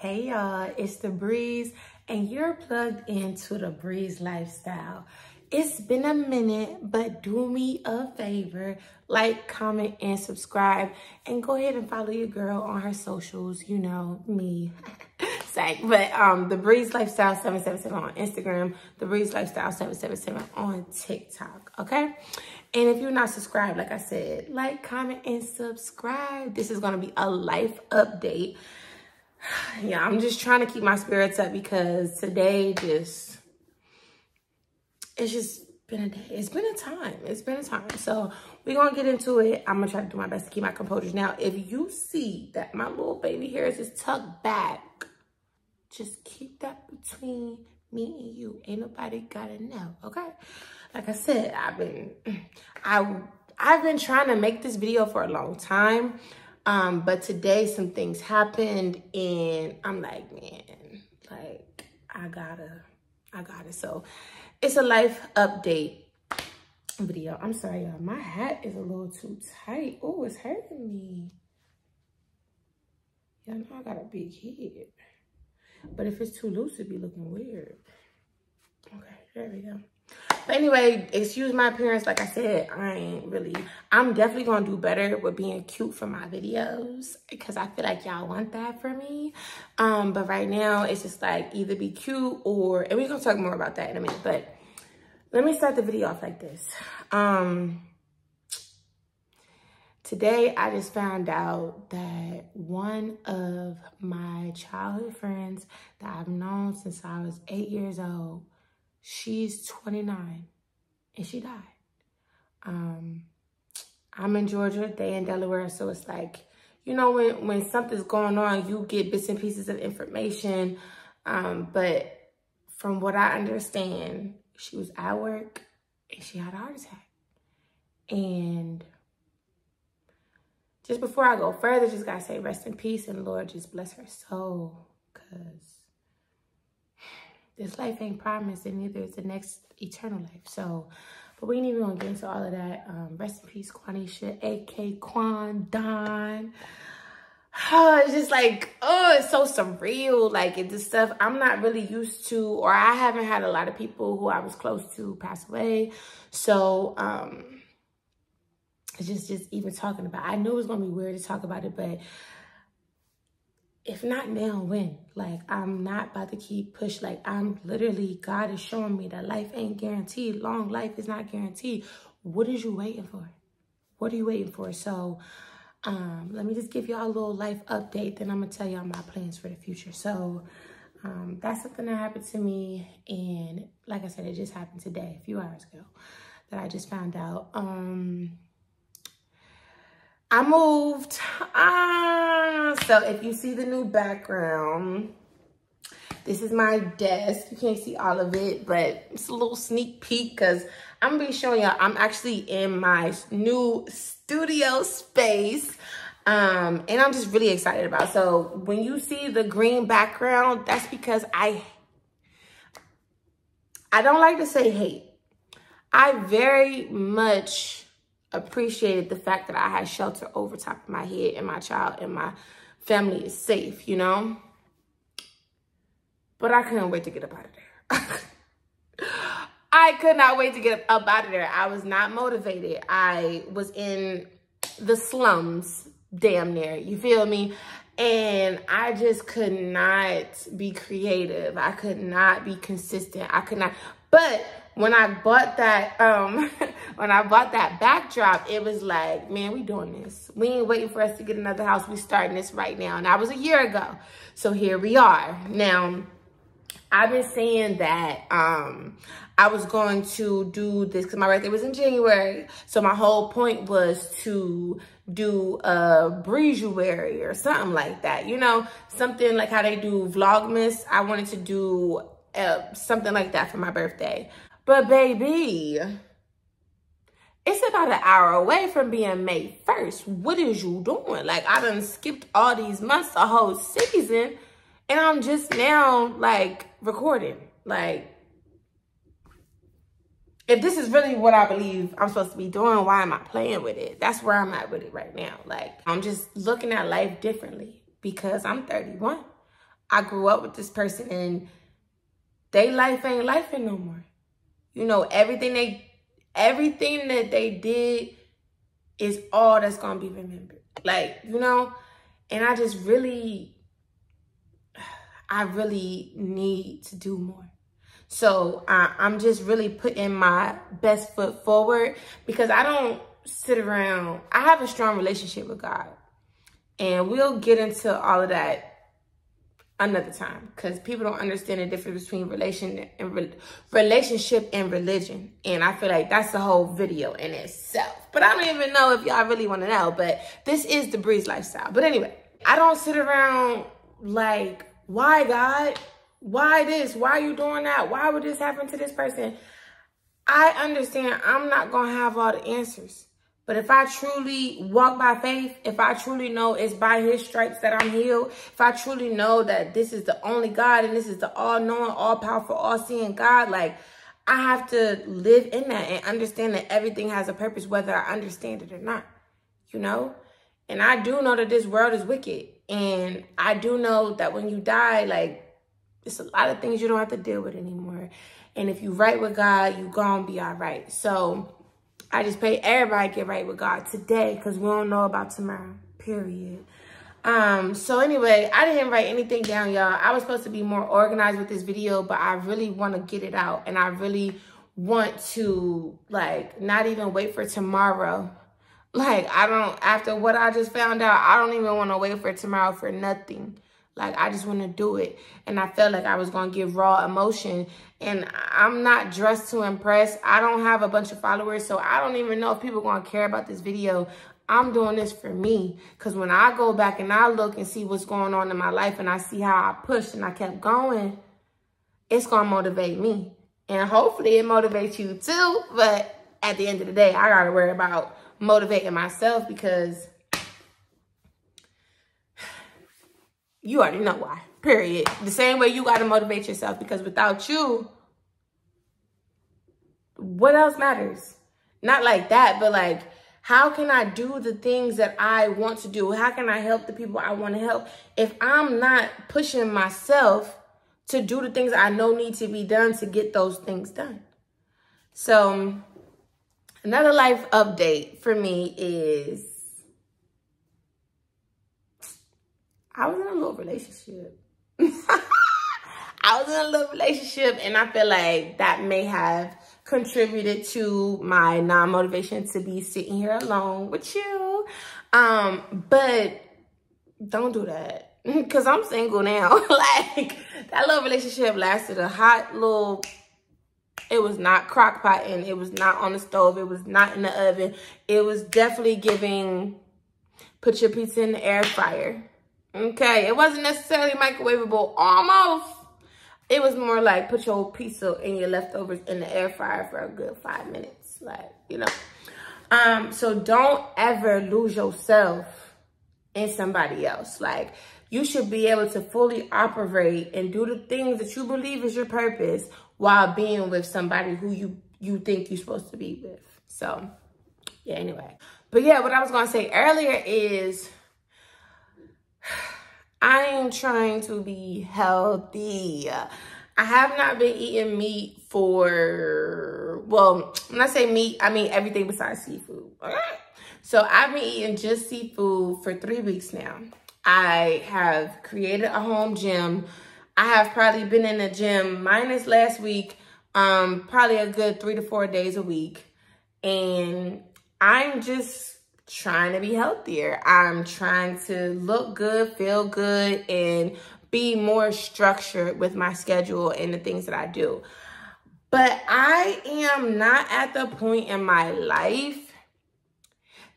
Hey y'all, it's the Breeze and you're plugged into the Breeze lifestyle. It's been a minute, but do me a favor, like, comment, and subscribe. And go ahead and follow your girl on her socials, you know, me. Psych. But um, the Breeze Lifestyle 777 on Instagram, the Breeze Lifestyle 777 on TikTok, okay? And if you're not subscribed, like I said, like, comment, and subscribe. This is gonna be a life update. Yeah, I'm just trying to keep my spirits up because today just it's just been a day. It's been a time. It's been a time. So we're going to get into it. I'm going to try to do my best to keep my composure. Now, if you see that my little baby hairs is tucked back, just keep that between me and you. Ain't nobody got to know, okay? Like I said, I've been, I, I've been trying to make this video for a long time. Um, but today some things happened and I'm like, man, like I gotta, I gotta. So it's a life update video. I'm sorry, y'all. My hat is a little too tight. Oh, it's hurting me. Y'all know I got a big head. But if it's too loose, it'd be looking weird. Okay, there we go. But anyway, excuse my appearance. Like I said, I ain't really, I'm definitely to do better with being cute for my videos because I feel like y'all want that for me. Um, but right now, it's just like either be cute or, and we're to talk more about that in a minute. But let me start the video off like this. Um, today, I just found out that one of my childhood friends that I've known since I was eight years old She's 29 and she died. Um, I'm in Georgia, they in Delaware. So it's like, you know, when, when something's going on, you get bits and pieces of information. Um, but from what I understand, she was at work and she had a heart attack. And just before I go further, just gotta say rest in peace and Lord just bless her soul. Cause this life ain't promised and neither is the next eternal life. So, but we ain't even gonna get into all of that. Um, rest in peace, Quanisha, A.K. Quan Don. Oh, it's just like, oh, it's so surreal. Like, it's the stuff I'm not really used to, or I haven't had a lot of people who I was close to pass away. So, um, it's just, just even talking about, I knew it was going to be weird to talk about it, but if not now, when? Like, I'm not about to keep push. Like, I'm literally, God is showing me that life ain't guaranteed. Long life is not guaranteed. What is you waiting for? What are you waiting for? So, um, let me just give y'all a little life update. Then I'm going to tell y'all my plans for the future. So, um, that's something that happened to me. And like I said, it just happened today, a few hours ago, that I just found out. Um, I moved. Ah, so if you see the new background, this is my desk. You can't see all of it, but it's a little sneak peek because I'm gonna be showing y'all I'm actually in my new studio space. Um, and I'm just really excited about. So when you see the green background, that's because I I don't like to say hate. I very much appreciated the fact that I had shelter over top of my head and my child and my family is safe, you know? But I couldn't wait to get up out of there. I could not wait to get up out of there. I was not motivated. I was in the slums, damn near, you feel me? And I just could not be creative. I could not be consistent. I could not, but when I bought that, um, when I bought that backdrop, it was like, man, we doing this. We ain't waiting for us to get another house. We starting this right now. And that was a year ago. So here we are. Now, I've been saying that um, I was going to do this because my birthday was in January. So my whole point was to do a breezuary or something like that. You know, something like how they do Vlogmas. I wanted to do uh, something like that for my birthday. But baby, it's about an hour away from being May 1st. What is you doing? Like, I done skipped all these months, a whole season, and I'm just now, like, recording. Like, if this is really what I believe I'm supposed to be doing, why am I playing with it? That's where I'm at with it right now. Like, I'm just looking at life differently because I'm 31. I grew up with this person and they life ain't life no more. You know, everything they everything that they did is all that's gonna be remembered. Like, you know, and I just really I really need to do more. So I, I'm just really putting my best foot forward because I don't sit around. I have a strong relationship with God. And we'll get into all of that another time because people don't understand the difference between relation and re relationship and religion. And I feel like that's the whole video in itself. But I don't even know if y'all really want to know. But this is the Breeze lifestyle. But anyway, I don't sit around like, why God? Why this? Why are you doing that? Why would this happen to this person? I understand I'm not to have all the answers. But if I truly walk by faith, if I truly know it's by his stripes that I'm healed, if I truly know that this is the only God and this is the all-knowing, all-powerful, all-seeing God, like I have to live in that and understand that everything has a purpose, whether I understand it or not, you know? And I do know that this world is wicked. And I do know that when you die, like, it's a lot of things you don't have to deal with anymore. And if you right with God, you gonna be all right. So I just pray everybody get right with God today because we don't know about tomorrow, period. Um, so anyway, I didn't write anything down, y'all. I was supposed to be more organized with this video, but I really want to get it out. And I really want to, like, not even wait for tomorrow. Like, I don't, after what I just found out, I don't even want to wait for tomorrow for nothing. Like, I just want to do it. And I felt like I was going to give raw emotion. And I'm not dressed to impress. I don't have a bunch of followers. So I don't even know if people going to care about this video. I'm doing this for me. Because when I go back and I look and see what's going on in my life and I see how I pushed and I kept going, it's going to motivate me. And hopefully it motivates you too. But at the end of the day, I got to worry about motivating myself because You already know why, period. The same way you got to motivate yourself because without you, what else matters? Not like that, but like, how can I do the things that I want to do? How can I help the people I want to help if I'm not pushing myself to do the things I know need to be done to get those things done? So, another life update for me is I was in a little relationship. I was in a little relationship and I feel like that may have contributed to my non-motivation to be sitting here alone with you. Um, but don't do that because I'm single now. like that little relationship lasted a hot little, it was not crock pot and it was not on the stove. It was not in the oven. It was definitely giving, put your pizza in the air fryer. Okay, it wasn't necessarily microwavable, almost. It was more like put your pizza and your leftovers in the air fryer for a good five minutes. Like, you know. Um, so don't ever lose yourself in somebody else. Like, you should be able to fully operate and do the things that you believe is your purpose while being with somebody who you, you think you're supposed to be with. So, yeah, anyway. But yeah, what I was going to say earlier is I am trying to be healthy. I have not been eating meat for, well, when I say meat, I mean everything besides seafood. So I've been eating just seafood for three weeks now. I have created a home gym. I have probably been in the gym minus last week, um, probably a good three to four days a week. And I'm just trying to be healthier. I'm trying to look good, feel good, and be more structured with my schedule and the things that I do. But I am not at the point in my life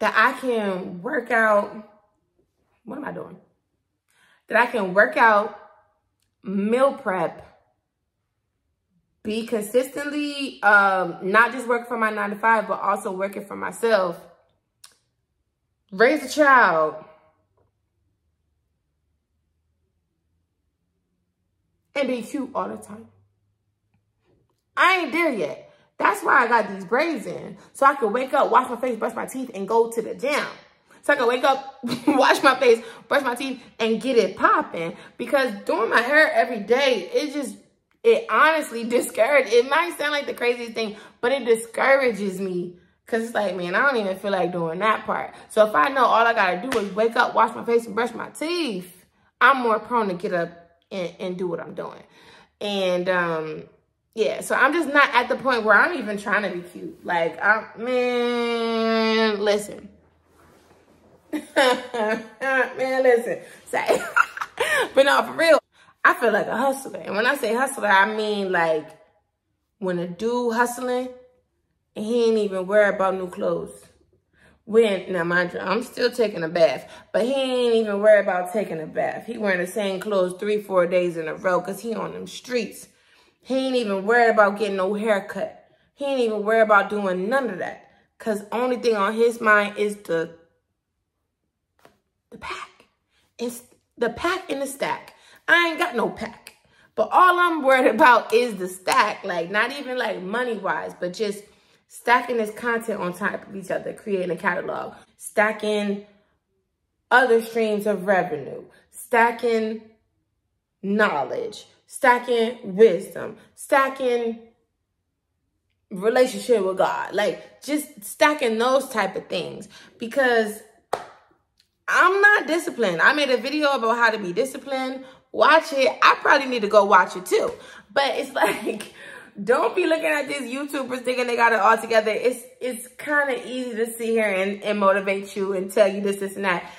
that I can work out. What am I doing? That I can work out, meal prep, be consistently, um, not just work for my nine to five, but also working for myself raise a child, and be cute all the time. I ain't there yet. That's why I got these braids in. So I can wake up, wash my face, brush my teeth, and go to the gym. So I can wake up, wash my face, brush my teeth, and get it popping. Because doing my hair every day, it just, it honestly discourages. It might sound like the craziest thing, but it discourages me. Cause it's like, man, I don't even feel like doing that part. So if I know all I gotta do is wake up, wash my face, and brush my teeth, I'm more prone to get up and, and do what I'm doing. And um, yeah, so I'm just not at the point where I'm even trying to be cute. Like, I, man, listen. man, listen. Say, but no, for real, I feel like a hustler. And when I say hustler, I mean like when a dude hustling he ain't even worried about new clothes. When, now mind you, I'm still taking a bath, but he ain't even worried about taking a bath. He wearing the same clothes three, four days in a row because he on them streets. He ain't even worried about getting no haircut. He ain't even worried about doing none of that. Because only thing on his mind is the, the pack. It's the pack and the stack. I ain't got no pack. But all I'm worried about is the stack. Like, not even like money-wise, but just stacking this content on top of each other, creating a catalog, stacking other streams of revenue, stacking knowledge, stacking wisdom, stacking relationship with God, like just stacking those type of things because I'm not disciplined. I made a video about how to be disciplined. Watch it. I probably need to go watch it too. But it's like, don't be looking at these YouTubers thinking they got it all together. It's it's kind of easy to sit here and, and motivate you and tell you this, this, and that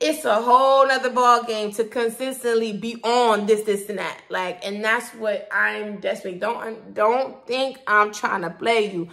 it's a whole nother ball game to consistently be on this, this, and that. Like, and that's what I'm desperate. Don't don't think I'm trying to play you.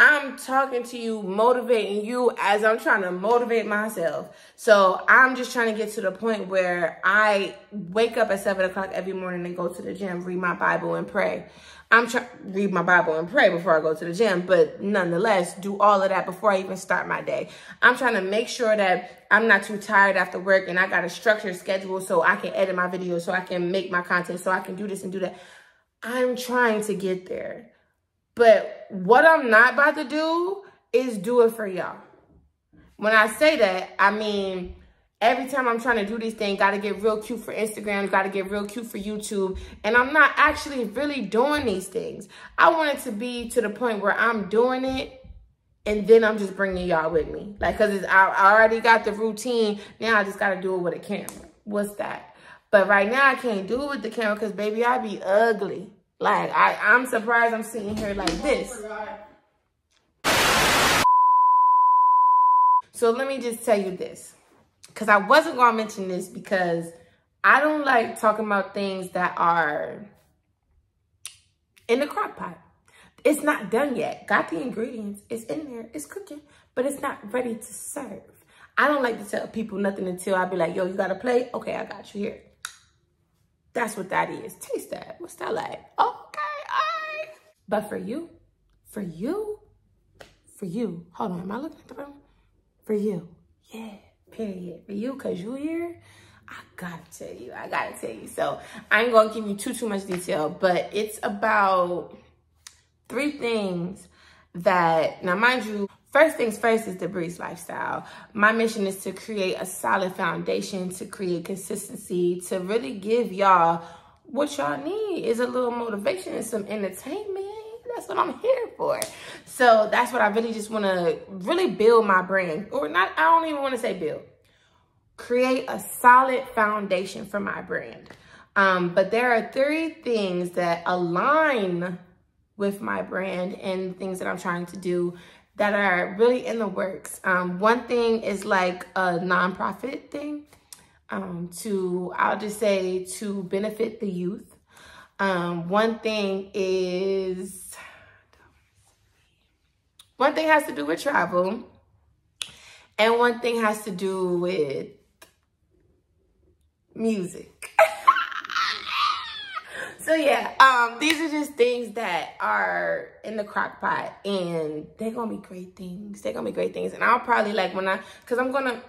I'm talking to you, motivating you as I'm trying to motivate myself. So I'm just trying to get to the point where I wake up at seven o'clock every morning and go to the gym, read my Bible and pray. I'm trying to read my Bible and pray before I go to the gym, but nonetheless, do all of that before I even start my day. I'm trying to make sure that I'm not too tired after work and I got a structured schedule so I can edit my videos, so I can make my content, so I can do this and do that. I'm trying to get there. But what I'm not about to do is do it for y'all. When I say that, I mean every time I'm trying to do these things, got to get real cute for Instagram, got to get real cute for YouTube. And I'm not actually really doing these things. I want it to be to the point where I'm doing it and then I'm just bringing y'all with me. Like, cause I, I already got the routine. Now I just got to do it with a camera. What's that? But right now I can't do it with the camera because baby, I be ugly. Like, I, I'm surprised I'm sitting here like oh, this. So let me just tell you this because I wasn't going to mention this because I don't like talking about things that are in the crock pot. It's not done yet. Got the ingredients. It's in there. It's cooking, but it's not ready to serve. I don't like to tell people nothing until I be like, yo, you got a plate? Okay, I got you here. That's what that is. Taste that. What's that like? Okay, all right. But for you, for you, for you, hold on, am I looking at the room? For you, yeah period. For you, cause you here, I gotta tell you, I gotta tell you. So I ain't gonna give you too, too much detail, but it's about three things that, now mind you, first things first is the Breeze lifestyle. My mission is to create a solid foundation, to create consistency, to really give y'all what y'all need is a little motivation and some entertainment that's what I'm here for. So that's what I really just want to really build my brand. Or not, I don't even want to say build. Create a solid foundation for my brand. Um, but there are three things that align with my brand and things that I'm trying to do that are really in the works. Um, one thing is like a nonprofit thing um, to, I'll just say to benefit the youth. Um, one thing is one thing has to do with travel, and one thing has to do with music. so yeah, um, these are just things that are in the crock pot and they're gonna be great things. They're gonna be great things. And I'll probably like when I, cause I'm gonna,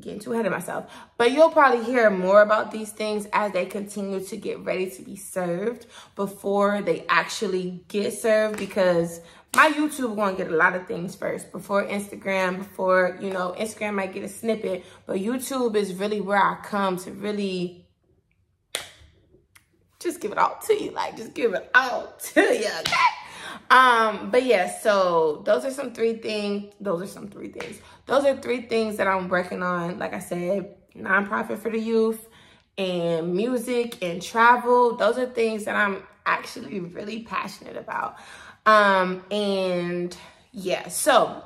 getting too ahead of myself. But you'll probably hear more about these things as they continue to get ready to be served before they actually get served because my YouTube gonna get a lot of things first before Instagram, before, you know, Instagram might get a snippet, but YouTube is really where I come to really just give it all to you. Like, just give it all to you, okay? Um, but yeah, so those are some three things. Those are some three things. Those are three things that I'm working on. Like I said, nonprofit for the youth and music and travel. Those are things that I'm actually really passionate about. Um, and yeah, so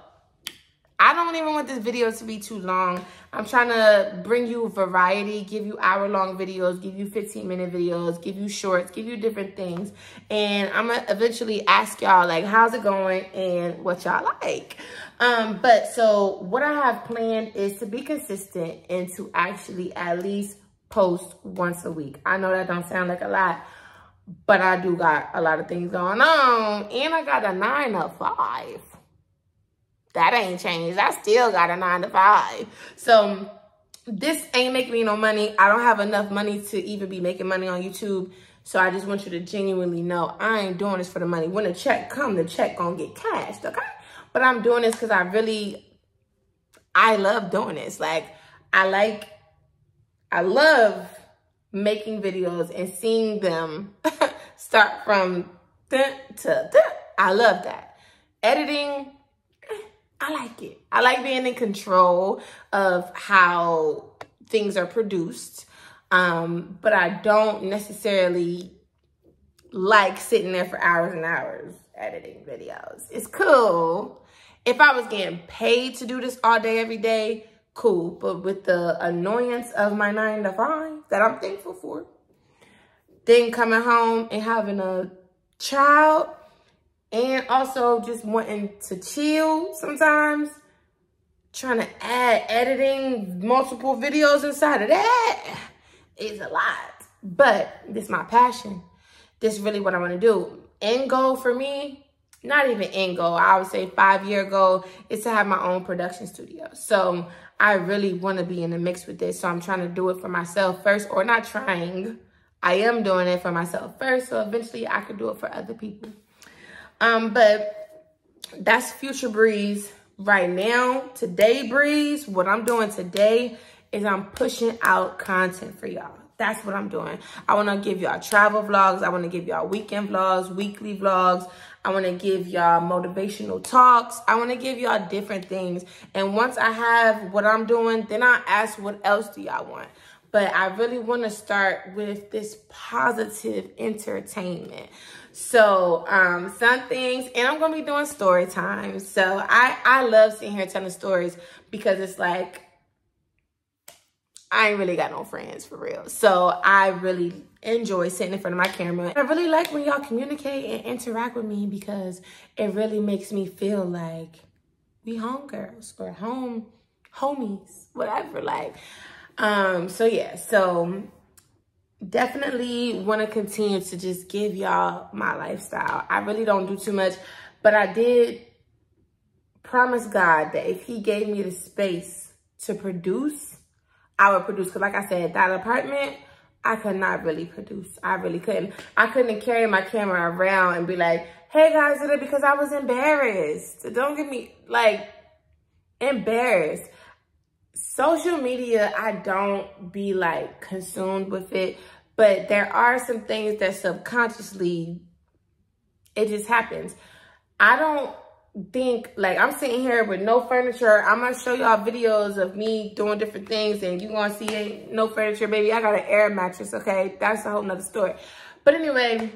I don't even want this video to be too long. I'm trying to bring you variety, give you hour long videos, give you 15 minute videos, give you shorts, give you different things. And I'm gonna eventually ask y'all like, how's it going and what y'all like. Um, but so what I have planned is to be consistent and to actually at least post once a week. I know that don't sound like a lot, but I do got a lot of things going on. And I got a nine to five. That ain't changed. I still got a nine to five. So this ain't making me no money. I don't have enough money to even be making money on YouTube. So I just want you to genuinely know I ain't doing this for the money. When the check come, the check gonna get cashed, okay? But I'm doing this because I really, I love doing this. Like, I like, I love making videos and seeing them start from to I love that. Editing, I like it. I like being in control of how things are produced. Um, but I don't necessarily like sitting there for hours and hours editing videos. It's cool. If I was getting paid to do this all day, every day, cool. But with the annoyance of my nine to five that I'm thankful for, then coming home and having a child and also just wanting to chill sometimes, trying to add editing multiple videos inside of that is a lot. But this is my passion. This is really what I want to do. End goal for me, not even end goal, I would say five year goal is to have my own production studio. So I really want to be in the mix with this. So I'm trying to do it for myself first or not trying. I am doing it for myself first. So eventually I could do it for other people. Um, but that's Future Breeze right now. Today, Breeze, what I'm doing today is I'm pushing out content for y'all. That's what I'm doing. I want to give y'all travel vlogs. I want to give y'all weekend vlogs, weekly vlogs. I want to give y'all motivational talks. I want to give y'all different things. And once I have what I'm doing, then I ask what else do y'all want? But I really want to start with this positive entertainment. So um, some things, and I'm going to be doing story time. So I, I love sitting here telling stories because it's like, I ain't really got no friends for real. So I really enjoy sitting in front of my camera. I really like when y'all communicate and interact with me because it really makes me feel like we homegirls or home homies, whatever. Like, um, so yeah, so definitely want to continue to just give y'all my lifestyle. I really don't do too much, but I did promise God that if he gave me the space to produce, I would produce. Because like I said, that apartment, I could not really produce. I really couldn't. I couldn't carry my camera around and be like, hey guys, did it because I was embarrassed. Don't get me, like, embarrassed social media, I don't be like consumed with it, but there are some things that subconsciously, it just happens. I don't think like I'm sitting here with no furniture. I'm gonna show y'all videos of me doing different things and you gonna see ain't no furniture, baby. I got an air mattress, okay? That's a whole nother story. But anyway,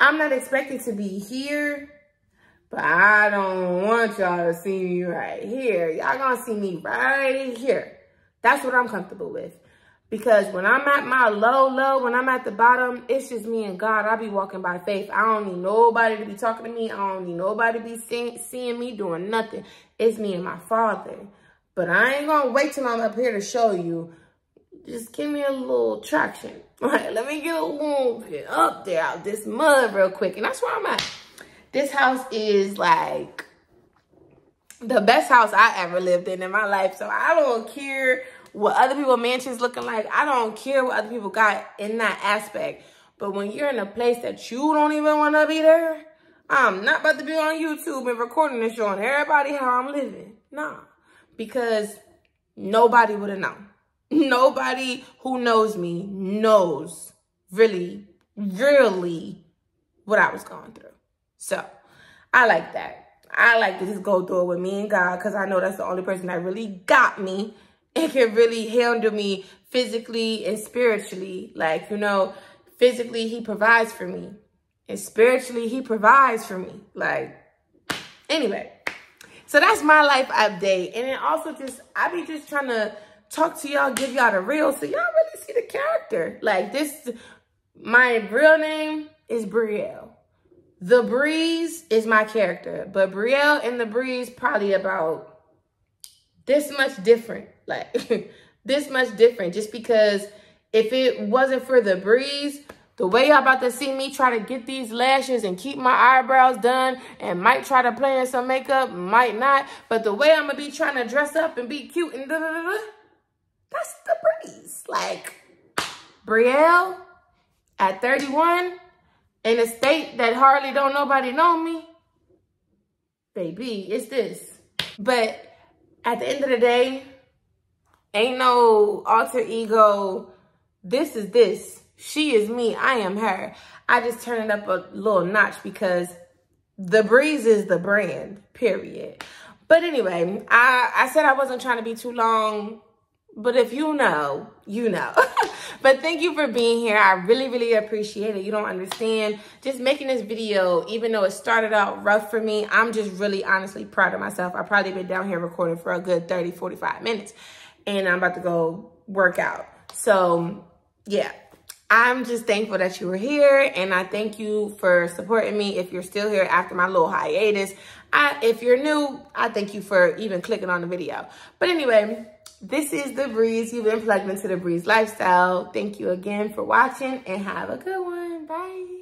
I'm not expecting to be here but I don't want y'all to see me right here. Y'all gonna see me right here. That's what I'm comfortable with. Because when I'm at my low, low, when I'm at the bottom, it's just me and God. I be walking by faith. I don't need nobody to be talking to me. I don't need nobody to be seeing, seeing me doing nothing. It's me and my Father. But I ain't gonna wait till I'm up here to show you. Just give me a little traction. All right, let me get a little bit up there out this mud real quick. And that's where I'm at. This house is like the best house I ever lived in in my life. So I don't care what other people mansions looking like. I don't care what other people got in that aspect. But when you're in a place that you don't even want to be there, I'm not about to be on YouTube and recording and showing everybody how I'm living. Nah, because nobody would have known. Nobody who knows me knows really, really what I was going through. So I like that. I like to just go through it with me and God because I know that's the only person that really got me and can really handle me physically and spiritually. Like, you know, physically, he provides for me. And spiritually, he provides for me. Like, anyway. So that's my life update. And then also just, I be just trying to talk to y'all, give y'all the real so y'all really see the character. Like this, my real name is Brielle. The Breeze is my character, but Brielle and the Breeze probably about this much different. Like this much different just because if it wasn't for the Breeze, the way y'all about to see me try to get these lashes and keep my eyebrows done and might try to play in some makeup, might not. But the way I'm going to be trying to dress up and be cute and da da da, da that's the Breeze. Like, Brielle at 31 in a state that hardly don't nobody know me, baby, it's this. But at the end of the day, ain't no alter ego. This is this. She is me. I am her. I just turn it up a little notch because the breeze is the brand, period. But anyway, I, I said I wasn't trying to be too long but if you know, you know. but thank you for being here. I really, really appreciate it. You don't understand. Just making this video, even though it started out rough for me, I'm just really honestly proud of myself. I've probably been down here recording for a good 30, 45 minutes. And I'm about to go work out. So, yeah. I'm just thankful that you were here. And I thank you for supporting me if you're still here after my little hiatus. I, if you're new, I thank you for even clicking on the video. But anyway, this is The Breeze. You've been plugged into The Breeze Lifestyle. Thank you again for watching and have a good one. Bye.